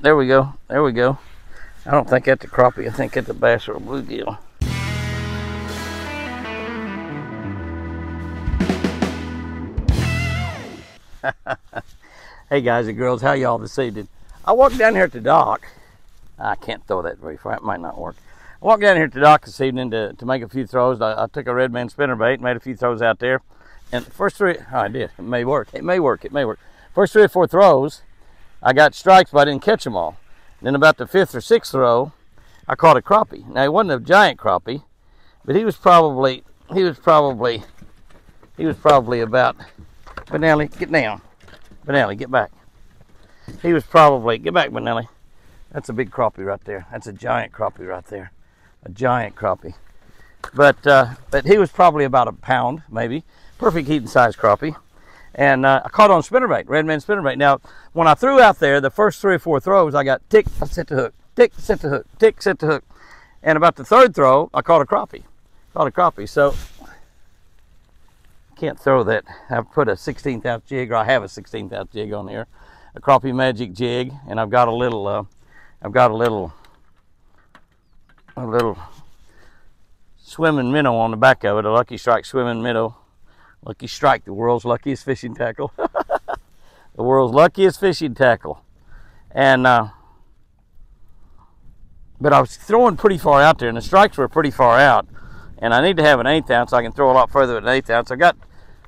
there we go. There we go. I don't think that's a crappie. I think it's a bass or a bluegill. hey guys and girls, how y'all this evening? I walked down here at the dock. I can't throw that very far. It might not work. I walked down here to the dock this evening to, to make a few throws. I, I took a red man spinnerbait, made a few throws out there. And the first three, oh, I did. It may work. It may work. It may work. First three or four throws, I got strikes, but I didn't catch them all. Then about the fifth or sixth throw, I caught a crappie. Now he wasn't a giant crappie, but he was probably he was probably he was probably about Benelli, get down. Benelli, get back. He was probably get back, Benelli. That's a big crappie right there. That's a giant crappie right there. A giant crappie. But uh, but he was probably about a pound, maybe. Perfect heat and size crappie and uh, I caught on spinnerbait, redman spinnerbait. Now, when I threw out there, the first three or four throws, I got tick, I set the hook, tick, set the hook, tick, set the hook. And about the third throw, I caught a crappie. Caught a crappie. So, can't throw that. I've put a 16th ounce jig, or I have a 16th ounce jig on here, a crappie magic jig, and I've got a little, uh, I've got a little, a little swimming minnow on the back of it, a Lucky Strike swimming minnow Lucky Strike, the world's luckiest fishing tackle. the world's luckiest fishing tackle. And, uh, but I was throwing pretty far out there, and the strikes were pretty far out. And I need to have an eighth ounce. I can throw a lot further with an eighth ounce. I got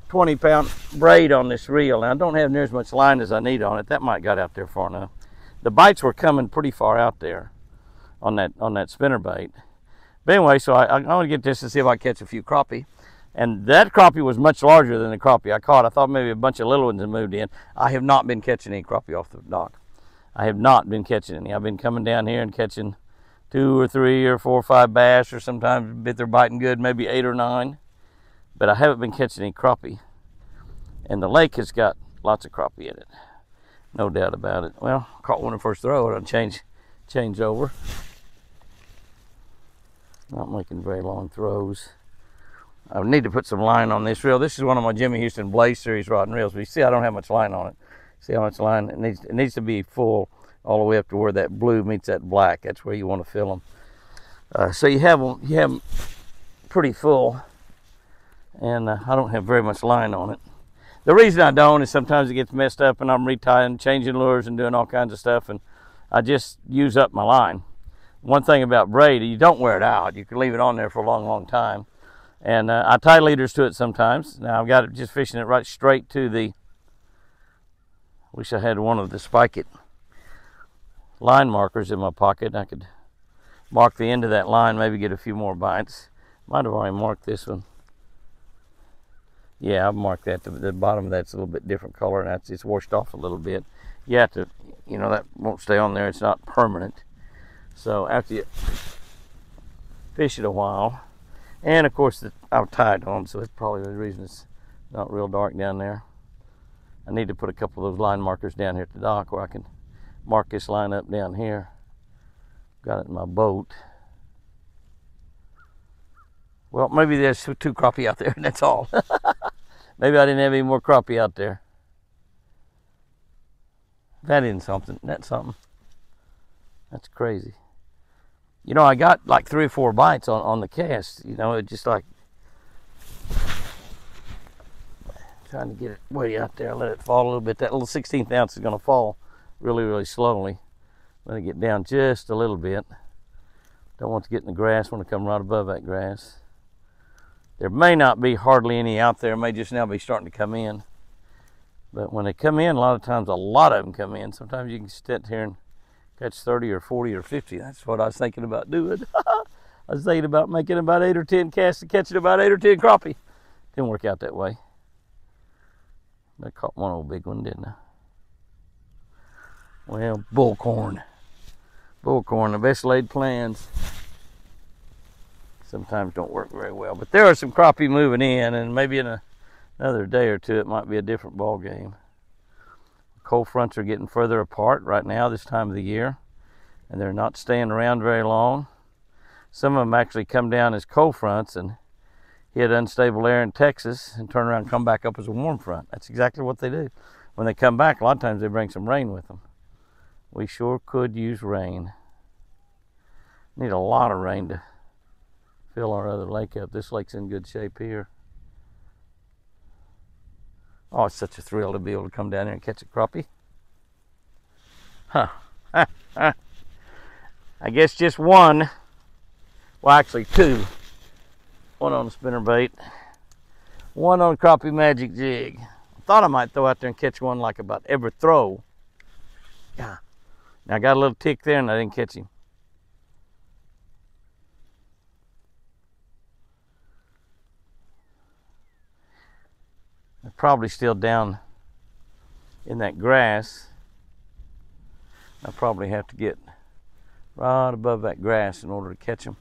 20 pound braid on this reel, and I don't have near as much line as I need on it. That might got out there far enough. The bites were coming pretty far out there on that on that spinner bait. But anyway, so I, I want to get this to see if I catch a few crappie. And that crappie was much larger than the crappie I caught. I thought maybe a bunch of little ones had moved in. I have not been catching any crappie off the dock. I have not been catching any. I've been coming down here and catching two or three or four or five bass, or sometimes if they're biting good, maybe eight or nine. But I haven't been catching any crappie. And the lake has got lots of crappie in it. No doubt about it. Well, caught one in the first throw, and I'll change, change over. Not making very long throws. I need to put some line on this reel. This is one of my Jimmy Houston Blaze series rod and reels. But you see, I don't have much line on it. See how much line it needs? It needs to be full all the way up to where that blue meets that black. That's where you want to fill them. Uh, so you have them, you have them pretty full, and uh, I don't have very much line on it. The reason I don't is sometimes it gets messed up, and I'm retying, changing lures, and doing all kinds of stuff, and I just use up my line. One thing about braid, you don't wear it out. You can leave it on there for a long, long time. And uh, I tie leaders to it sometimes. Now I've got it just fishing it right straight to the, wish I had one of the spike it line markers in my pocket. I could mark the end of that line, maybe get a few more bites. Might have already marked this one. Yeah, I've marked that. The, the bottom of that's a little bit different color, and that's it's washed off a little bit. You have to, you know, that won't stay on there. It's not permanent. So after you fish it a while, and of course, I've tied on, so that's probably the reason it's not real dark down there. I need to put a couple of those line markers down here at the dock where I can mark this line up down here. Got it in my boat. Well, maybe there's two crappie out there, and that's all. maybe I didn't have any more crappie out there. That isn't something. That's something. That's crazy you know, I got like three or four bites on, on the cast. You know, it just like trying to get it way out there, let it fall a little bit. That little 16th ounce is going to fall really, really slowly. Let it get down just a little bit. Don't want to get in the grass, want to come right above that grass. There may not be hardly any out there, may just now be starting to come in. But when they come in, a lot of times, a lot of them come in. Sometimes you can sit here and catch 30 or 40 or 50. That's what I was thinking about doing. I was thinking about making about eight or 10 casts and catching about eight or 10 crappie. Didn't work out that way. I caught one old big one, didn't I? Well, bullcorn. Bullcorn, the best laid plans sometimes don't work very well. But there are some crappie moving in, and maybe in a, another day or two it might be a different ball game. Cold fronts are getting further apart right now this time of the year, and they're not staying around very long. Some of them actually come down as cold fronts and hit unstable air in Texas and turn around and come back up as a warm front. That's exactly what they do. When they come back, a lot of times they bring some rain with them. We sure could use rain. Need a lot of rain to fill our other lake up. This lake's in good shape here. Oh, it's such a thrill to be able to come down here and catch a crappie. Huh. I guess just one. Well, actually two. One on the spinner bait. One on crappie magic jig. I thought I might throw out there and catch one like about every throw. Yeah. Now I got a little tick there and I didn't catch him. They're probably still down in that grass. I'll probably have to get right above that grass in order to catch them.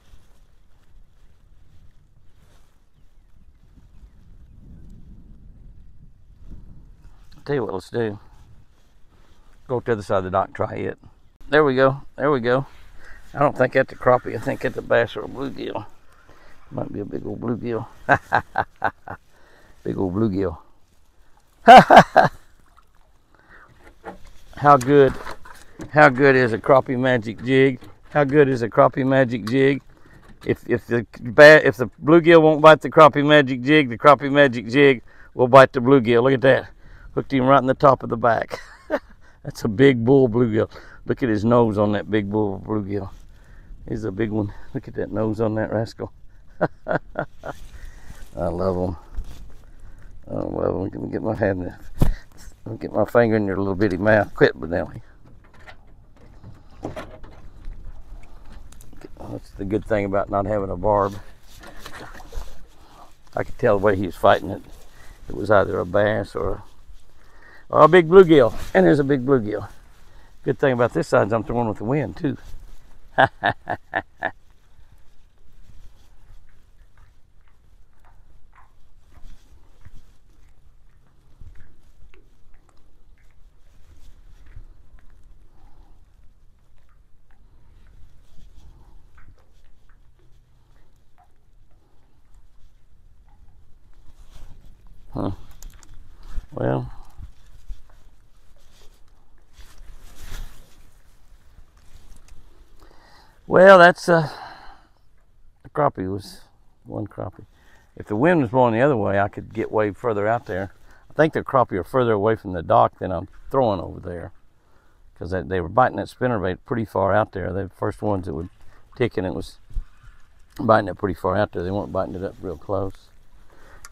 I'll tell you what, let's do. Go to the other side of the dock, try it. There we go. There we go. I don't think that's a crappie. I think that's a bass or a bluegill. Might be a big old bluegill. big old bluegill. How good, how good is a crappie magic jig? How good is a crappie magic jig? If if the if the bluegill won't bite the crappie magic jig, the crappie magic jig will bite the bluegill. Look at that. Hooked him right in the top of the back. That's a big bull bluegill. Look at his nose on that big bull bluegill. He's a big one. Look at that nose on that rascal. I love them. Let me get my hand me get my finger in your little bitty mouth. Quit, but now. That's the good thing about not having a barb. I could tell the way he was fighting it. It was either a bass or a, or a big bluegill. And there's a big bluegill. Good thing about this side is I'm throwing with the wind, too. Huh. Well. Well, that's uh, the crappie was one crappie. If the wind was blowing the other way, I could get way further out there. I think the crappie are further away from the dock than I'm throwing over there because they, they were biting that spinnerbait pretty far out there. The first ones that would tick and it was biting it pretty far out there. They weren't biting it up real close.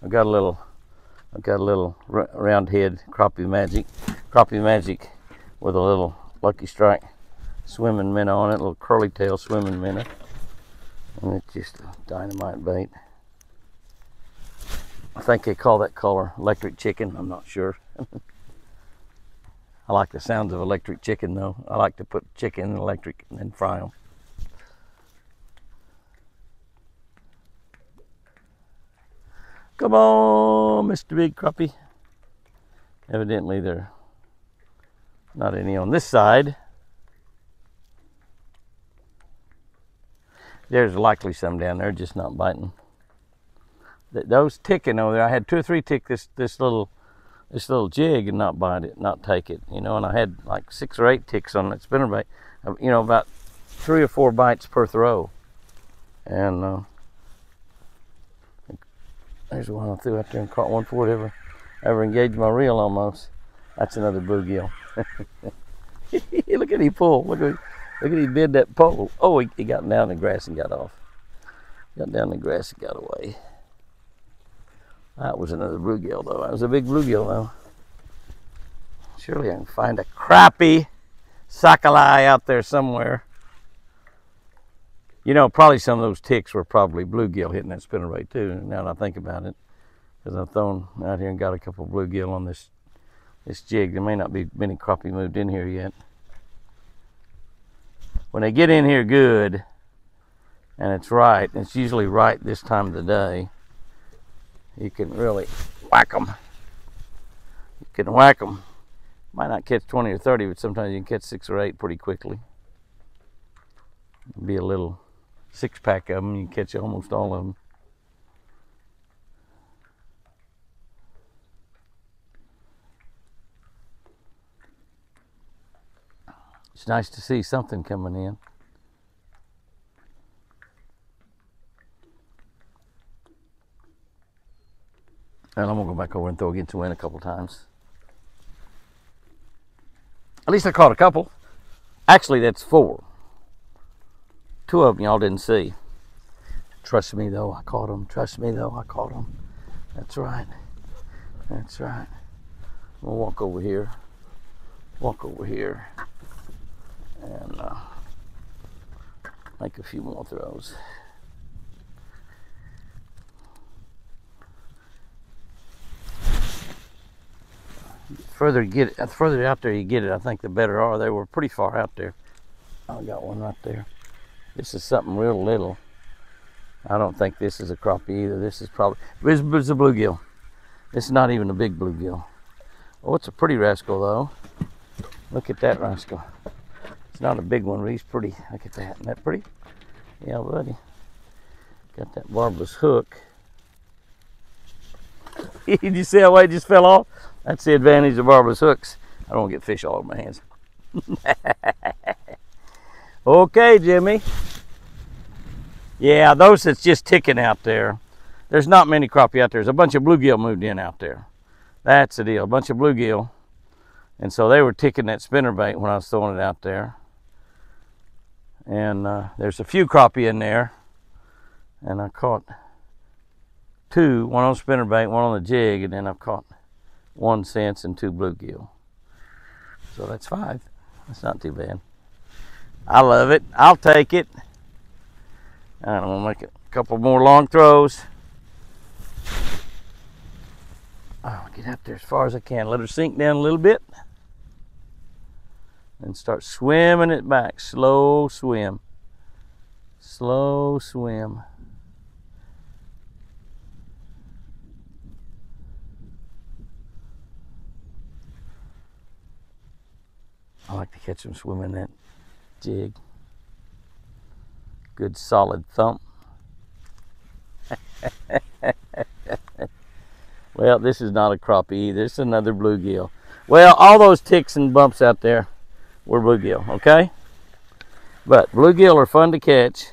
I got a little I've got a little round head crappie magic, crappie magic with a little lucky strike swimming minnow on it, little curly tail swimming minnow. And it's just a dynamite bait. I think they call that color electric chicken, I'm not sure. I like the sounds of electric chicken though. I like to put chicken in electric and then fry them. Come on, Mr. Big Crappie. Evidently, there not any on this side. There's likely some down there, just not biting. Those ticking over there, I had two or three tick this this little this little jig and not bite it, not take it, you know. And I had like six or eight ticks on that spinnerbait, uh, you know, about three or four bites per throw. And uh, there's one I threw out there and caught one before it ever, ever engaged my reel almost. That's another bluegill. look at him pull. Look at look at him bend that pole. Oh, he, he got down in the grass and got off. Got down in the grass and got away. That was another bluegill though. That was a big bluegill though. Surely I can find a crappie sockeye out there somewhere. You know, probably some of those ticks were probably bluegill hitting that spinnerbait too. Now that I think about it, because I've thrown out here and got a couple bluegill on this this jig. There may not be many crappie moved in here yet. When they get in here good, and it's right, it's usually right this time of the day. You can really whack them. You can whack them. Might not catch 20 or 30, but sometimes you can catch six or eight pretty quickly. Be a little six pack of them, you catch almost all of them. It's nice to see something coming in. And I'm gonna go back over and throw against the wind a couple times. At least I caught a couple. Actually, that's four. Two of them y'all didn't see. Trust me though, I caught them. Trust me though, I caught them. That's right. That's right. We'll walk over here. Walk over here. And uh, make a few more throws. further get it, the further out there you get it, I think the better are. They were pretty far out there. I got one right there. This is something real little. I don't think this is a crappie either. This is probably this is a bluegill. This is not even a big bluegill. Oh, it's a pretty rascal though. Look at that rascal. It's not a big one, but he's pretty. Look at that. Isn't that pretty? Yeah, buddy. Got that barbless hook. Did you see how it just fell off? That's the advantage of barbless hooks. I don't get fish all over my hands. okay, Jimmy. Yeah, those that's just ticking out there. There's not many crappie out there. There's a bunch of bluegill moved in out there. That's the deal. A bunch of bluegill. And so they were ticking that spinner bait when I was throwing it out there. And uh, there's a few crappie in there. And I caught two, one on spinner bait, one on the jig, and then I've caught one cents and two bluegill. So that's five. That's not too bad. I love it. I'll take it. I'm gonna make a couple more long throws. I'll get out there as far as I can. Let her sink down a little bit. And start swimming it back. Slow swim. Slow swim. I like to catch them swimming that jig. Good solid thump. well, this is not a crappie either. It's another bluegill. Well, all those ticks and bumps out there were bluegill, okay? But bluegill are fun to catch.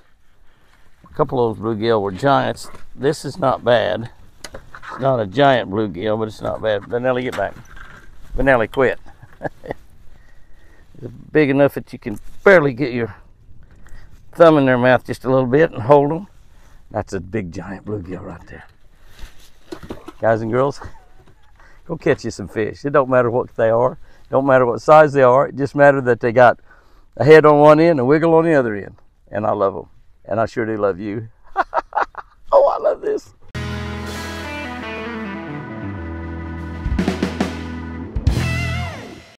A couple of those bluegill were giants. This is not bad. It's not a giant bluegill, but it's not bad. Vanelli, get back. Vanelli, quit. it's big enough that you can barely get your thumb in their mouth just a little bit and hold them. That's a big giant bluegill right there. Guys and girls, go catch you some fish. It don't matter what they are. Don't matter what size they are. It just matters that they got a head on one end a wiggle on the other end. And I love them. And I sure do love you. oh, I love this.